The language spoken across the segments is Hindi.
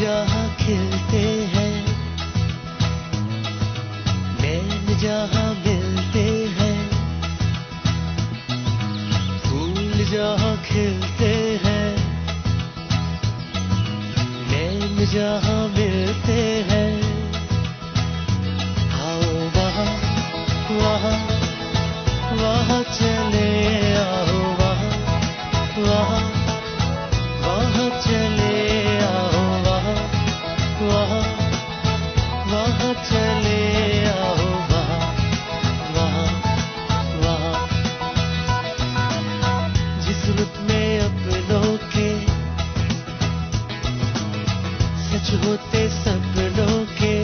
जहाँ खिलते हैं। नैन जहाँ मिलते हैं। फूल जहाँ खिलते हैं। नैन जहाँ वहाँ चले आओ, वहाँ वहाँ वहाँ। जिस में अपनों के, सच होते सपनों के,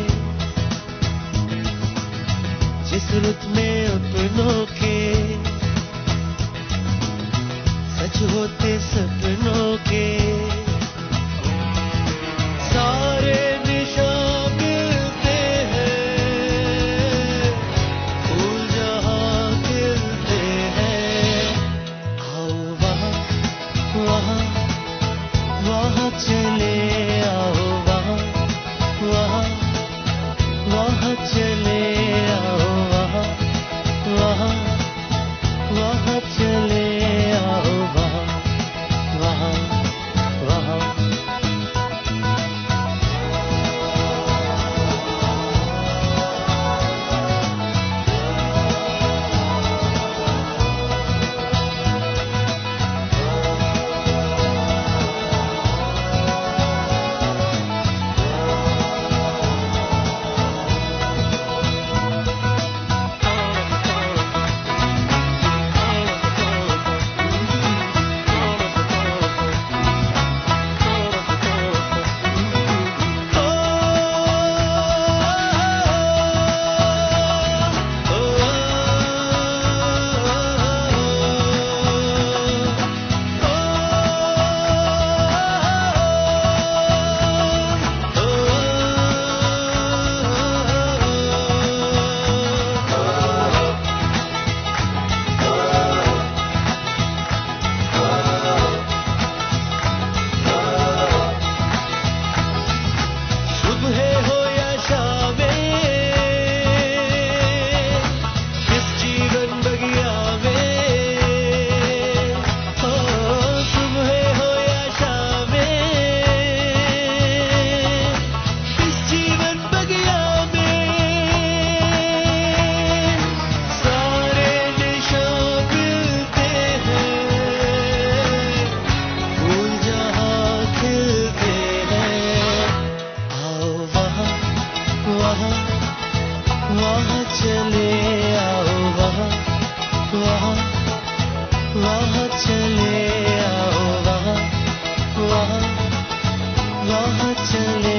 जिस रुत में अपनों के, सच होते सपनों के। वहाँ वहाँ वहाँ चले आओ वहाँ वहाँ वहाँ चले आओ वहाँ वहाँ वहाँ चले